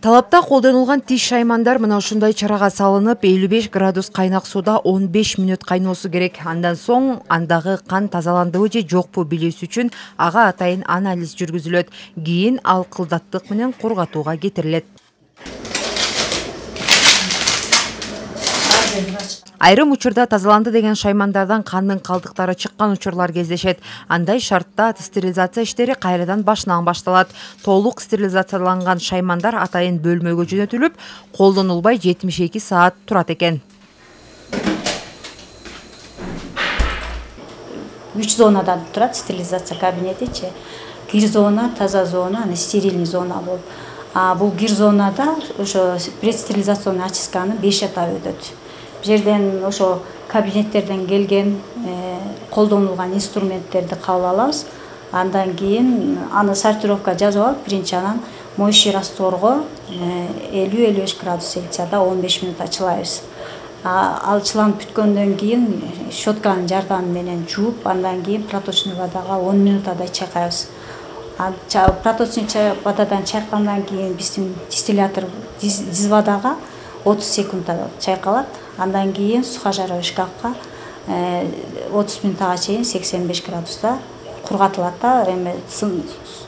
талапта колдонулган тиш шаймандар мына ушундай чарага салынып элүү беш градус кайнак сууда он беш мүнөт керек. Андан соң андагы кан тазаландыбы же жокпу билүүсү үчүн ага атайын анализ жүргүзүлөт кийин ал кылдаттык менен кургатууга кетирилет айрым учурда тазаланды деген шаймандардан кандын калдыктары чыккан учурлар кездешет. Андай шартта стерилизация иштери кайрадан башынан башталат. Толук стерилизацияланган шаймандар атайын бөлмөгө жөнөтүлүп колдонулбай жетимиш эки саат турат экен. Үч зонадан турат стерилизация кабинетичи кир зона таза зона анан стерильный зона болуп. Бул кир зонада ошо предстерилизационный очистканы беш этап өтөт жерден ошо кабинеттерден келген э, колдонулган инструменттерди кабыл алабыз. Андан кийин аны сортировка жазып алып биринчи анан моющий растворго э, элүү элүү беш градус цельсияда он беш мүнөт ачылайбыз ал чыланып бүткөндөн кийин щетканын жардамы менен жууп андан кийин проточный водага он минутадай чайкайбыз. Проточный водадан чайкагандан кийин биздин дистиллятор диз водага отуз секундда чайкалат. Андан кийин сухожаровый шкафка э, отуз минутага чейин сексен беш градуста кургатылат да эме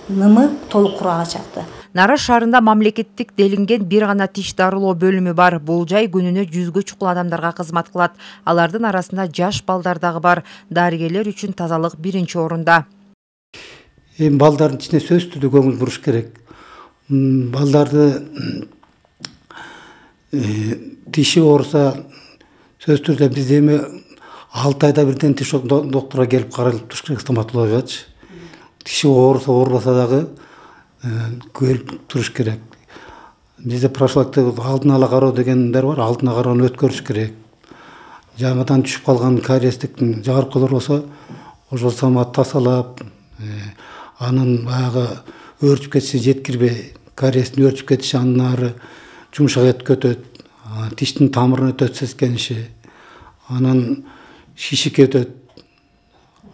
нымы толук кургага чыкты нара шаарында мамлекеттик делинген бир гана тиш дарылоо бөлүмү бар. Бул жай күнүнө жүзгө чукул адамдарга кызмат кылат. Алардын арасында жаш балдар дагы бар. Дарыгерлер үчүн тазалык биринчи орунда. Эми балдардын ичине сөзсүз түрдө көңүл буруш керек. Балдарды тиши ооруса сөзсүз түрдө бизде эми алты айда бирден тиш доктурга келип каралып туруш керек стоматологиячы тиши ооруса оорубаса дагы э, келип туруш керек. Бизде профилактика алдын ала кароо дегендер бар алдын ала кароону өткөрүш керек. Жаңыдан түшүп калган кариестиктин жогорукулары болсо ошол самат тазалап э, анын баягы өөрчүп кетиши жеткирбей кариестин өөрчүп кетиши андан ары жумшак этке өтөт тиштин тамырын өтөт сескениши анан шишикке өтөт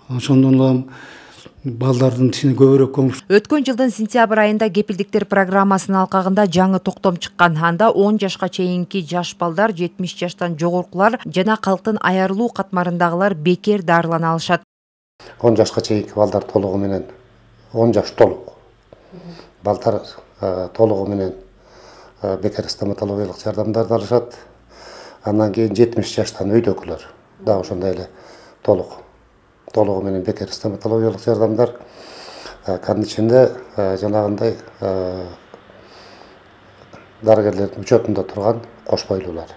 ошондон улам балдардын тишине көбүрөөк көңүл өткөн жылдын сентябрь айында кепилдиктер программасынын алкагында жаңы токтом чыккан. Анда он жашка чейинки жаш балдар жетимиш жаштан жогорукулар жана калктын айырылуу катмарындагылар бекер дарылана алышат. Он жашка чейинки балдар толугу менен он жаш толук. Балдар толугу менен бекер стоматологиялык жардамдарды алышат андан кийин жетимиш жаштан өйдөгүлөр дагы ошондой эле толук. Толугу менен бекер стоматологиялык жардамдар. Анын ичинде жанагындай дарыгерлердин учетунда турган кош бойлуулар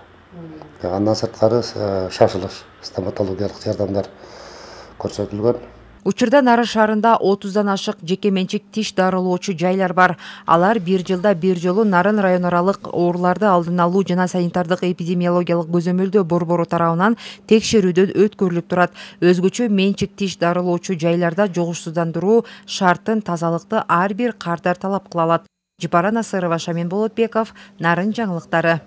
андан сырткары шашылыш стоматологиялык жардамдар көрсөтүлгөн. Учурда нара шаарында отуздан ашык жеке менчик тиш дарылоочу жайлар бар. Алар бир жылда бир жолу нарын район аралык ооруларды алдын алуу жана санитардык эпидемиологиялык көзөмөлдөө борбору тарабынан текшерүүдөн өткөрүлүп турат. Өзгөчө менчик тиш дарылоочу жайларда жугушсуздандыруу шартын тазалыкты ар бир кардар талап кыла алат. Жыпара насырова шамин болотбеков нарын жаңылыктары